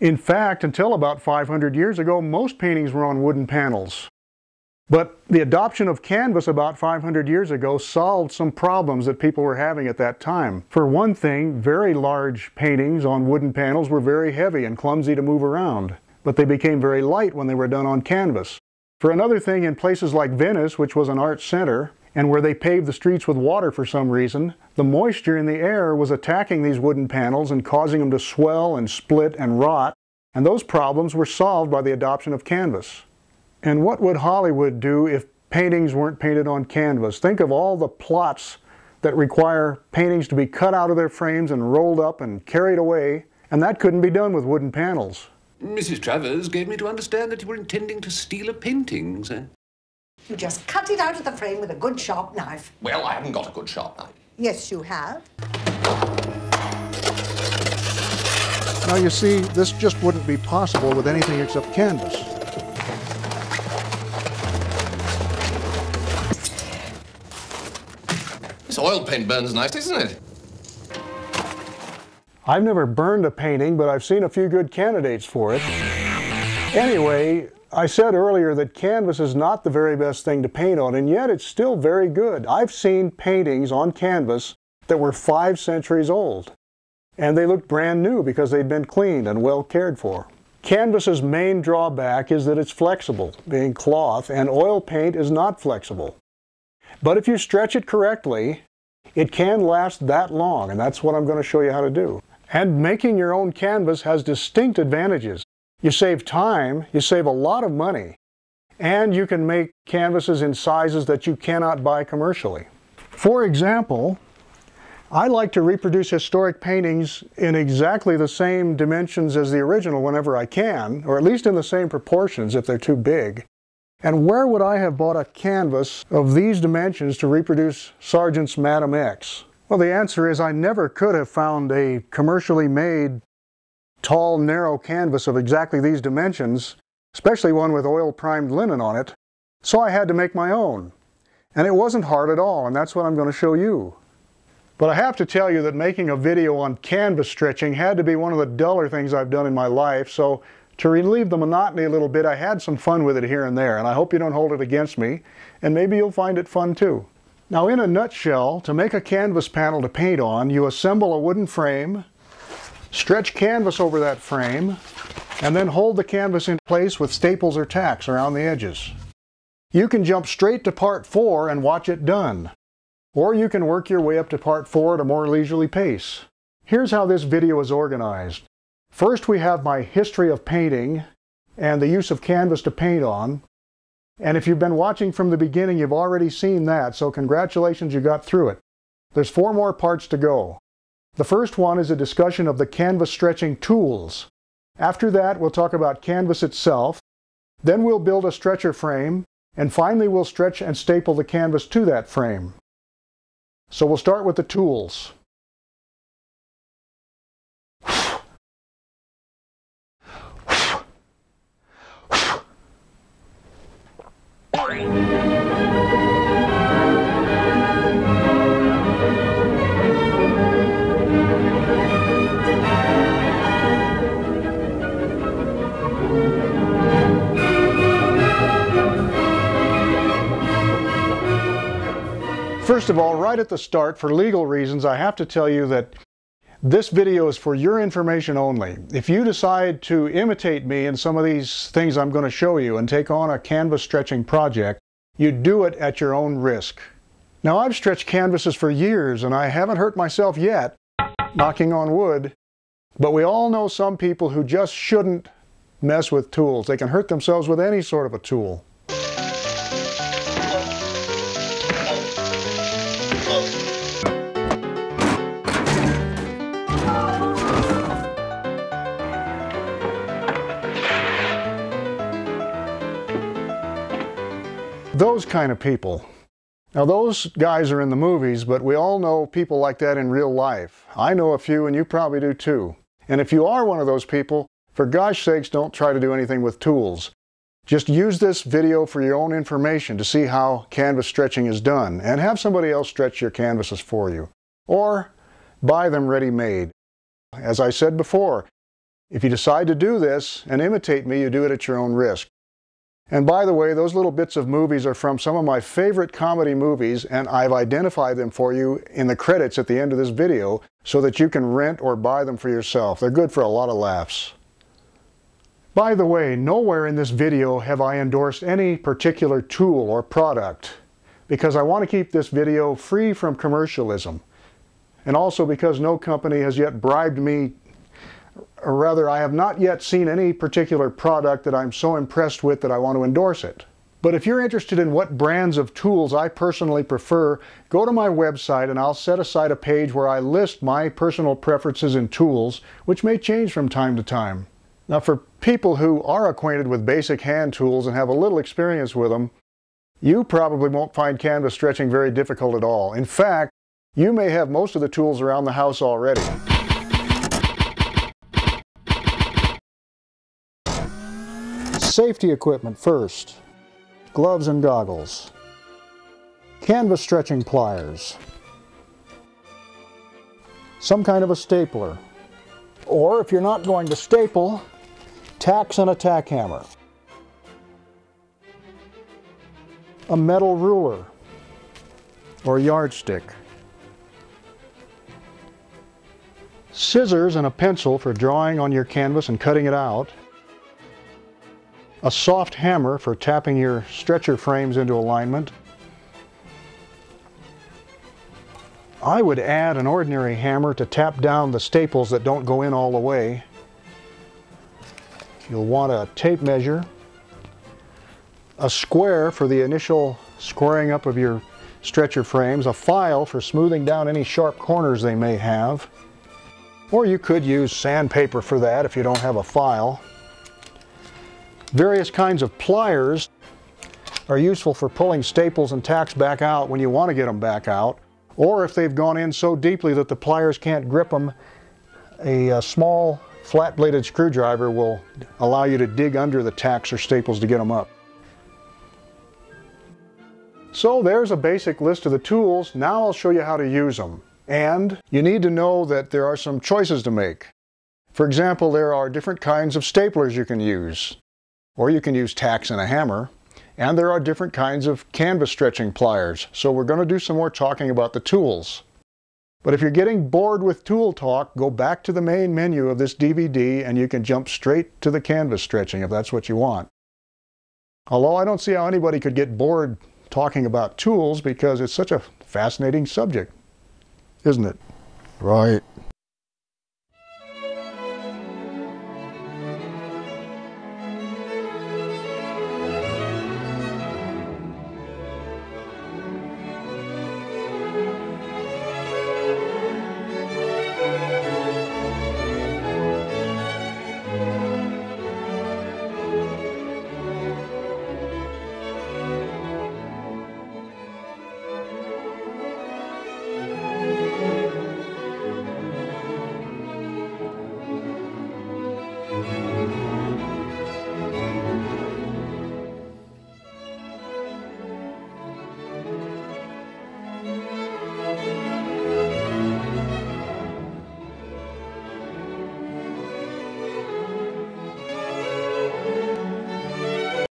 In fact, until about 500 years ago, most paintings were on wooden panels. But the adoption of canvas about 500 years ago solved some problems that people were having at that time. For one thing, very large paintings on wooden panels were very heavy and clumsy to move around, but they became very light when they were done on canvas. For another thing, in places like Venice, which was an art center, and where they paved the streets with water for some reason, the moisture in the air was attacking these wooden panels and causing them to swell and split and rot, and those problems were solved by the adoption of canvas. And what would Hollywood do if paintings weren't painted on canvas? Think of all the plots that require paintings to be cut out of their frames and rolled up and carried away, and that couldn't be done with wooden panels. Mrs. Travers gave me to understand that you were intending to steal a painting, sir. You just cut it out of the frame with a good sharp knife. Well, I haven't got a good sharp knife. Yes, you have. Now you see, this just wouldn't be possible with anything except canvas. This oil paint burns nice, isn't it? I've never burned a painting, but I've seen a few good candidates for it. Anyway, I said earlier that canvas is not the very best thing to paint on, and yet it's still very good. I've seen paintings on canvas that were five centuries old, and they looked brand new because they'd been cleaned and well cared for. Canvas's main drawback is that it's flexible, being cloth, and oil paint is not flexible. But if you stretch it correctly, it can last that long, and that's what I'm going to show you how to do. And making your own canvas has distinct advantages. You save time, you save a lot of money, and you can make canvases in sizes that you cannot buy commercially. For example, I like to reproduce historic paintings in exactly the same dimensions as the original whenever I can, or at least in the same proportions if they're too big. And where would I have bought a canvas of these dimensions to reproduce Sargent's Madame X? Well, the answer is I never could have found a commercially made tall, narrow canvas of exactly these dimensions, especially one with oil-primed linen on it, so I had to make my own. And it wasn't hard at all, and that's what I'm going to show you. But I have to tell you that making a video on canvas stretching had to be one of the duller things I've done in my life, so to relieve the monotony a little bit, I had some fun with it here and there, and I hope you don't hold it against me, and maybe you'll find it fun too. Now in a nutshell, to make a canvas panel to paint on, you assemble a wooden frame, stretch canvas over that frame, and then hold the canvas in place with staples or tacks around the edges. You can jump straight to part four and watch it done. Or you can work your way up to part four at a more leisurely pace. Here's how this video is organized. First we have my history of painting and the use of canvas to paint on. And if you've been watching from the beginning, you've already seen that, so congratulations you got through it. There's four more parts to go. The first one is a discussion of the canvas stretching tools. After that, we'll talk about canvas itself. Then we'll build a stretcher frame, and finally we'll stretch and staple the canvas to that frame. So we'll start with the tools. First of all, right at the start, for legal reasons, I have to tell you that this video is for your information only. If you decide to imitate me in some of these things I'm going to show you and take on a canvas stretching project, you do it at your own risk. Now I've stretched canvases for years and I haven't hurt myself yet, knocking on wood, but we all know some people who just shouldn't mess with tools. They can hurt themselves with any sort of a tool. Kind of people. Now those guys are in the movies, but we all know people like that in real life. I know a few and you probably do too. And if you are one of those people, for gosh sakes don't try to do anything with tools. Just use this video for your own information to see how canvas stretching is done and have somebody else stretch your canvases for you. Or buy them ready-made. As I said before, If you decide to do this and imitate me, you do it at your own risk. And by the way, those little bits of movies are from some of my favorite comedy movies, and I've identified them for you in the credits at the end of this video so that you can rent or buy them for yourself. They're good for a lot of laughs. By the way, nowhere in this video have I endorsed any particular tool or product because I want to keep this video free from commercialism and also because no company has yet bribed me or rather I have not yet seen any particular product that I'm so impressed with that I want to endorse it. But if you're interested in what brands of tools I personally prefer, go to my website and I'll set aside a page where I list my personal preferences in tools, which may change from time to time. Now for people who are acquainted with basic hand tools and have a little experience with them, you probably won't find canvas stretching very difficult at all. In fact, you may have most of the tools around the house already. Safety equipment first. Gloves and goggles. Canvas stretching pliers. Some kind of a stapler. Or if you're not going to staple, tacks and a tack hammer. A metal ruler or yardstick. Scissors and a pencil for drawing on your canvas and cutting it out a soft hammer for tapping your stretcher frames into alignment. I would add an ordinary hammer to tap down the staples that don't go in all the way. You'll want a tape measure, a square for the initial squaring up of your stretcher frames, a file for smoothing down any sharp corners they may have, or you could use sandpaper for that if you don't have a file. Various kinds of pliers are useful for pulling staples and tacks back out when you want to get them back out, or if they've gone in so deeply that the pliers can't grip them, a, a small flat-bladed screwdriver will allow you to dig under the tacks or staples to get them up. So there's a basic list of the tools. Now I'll show you how to use them. And you need to know that there are some choices to make. For example, there are different kinds of staplers you can use or you can use tacks and a hammer. And there are different kinds of canvas stretching pliers, so we're going to do some more talking about the tools. But if you're getting bored with tool talk, go back to the main menu of this DVD and you can jump straight to the canvas stretching if that's what you want. Although I don't see how anybody could get bored talking about tools because it's such a fascinating subject, isn't it? Right.